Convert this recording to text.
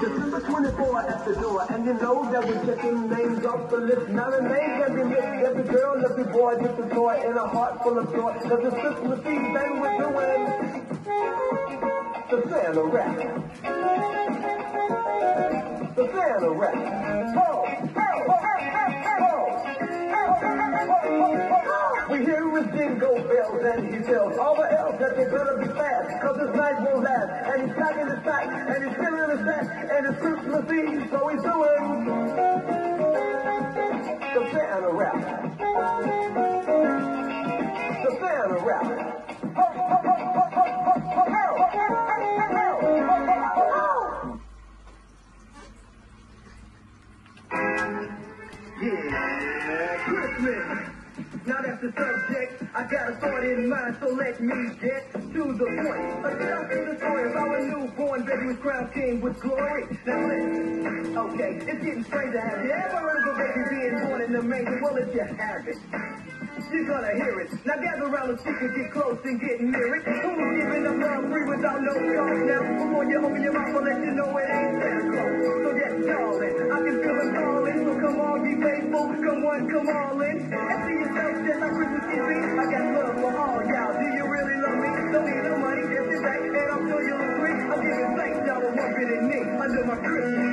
December 24 at the door, and you know that we're checking names off the list. Now the names every mix, every girl, every boy gets a toy in a heart full of joy. Cause it's Christmas Eve and we're the Santa rap. The Santa rap. Oh, for you with jingle bells and he tells all the elves that they better be fast, cause this night won't last. And he's packing his sack, and he's filling his sack, and it's Christmas Eve, so he's doing the Santa rap. The Santa rap. Ho, ho, ho, ho, ho. Yeah, Christmas. Now that's the subject. I got a thought in mind, so let me get to the point. A in the story of our newborn baby was crowned king with glory. Now listen, okay, it's getting strange to have you ever heard of a baby being born in the manger? Well, if you haven't, you're gonna hear it. Now gather around the speaker, get close and get near it. Who's giving up love free without no cost now? Before you open your mouth, I'll let you know it ain't Santa Claus. So yes, darling, I can feel it calling. So come on, be faithful. Come on, come all in. de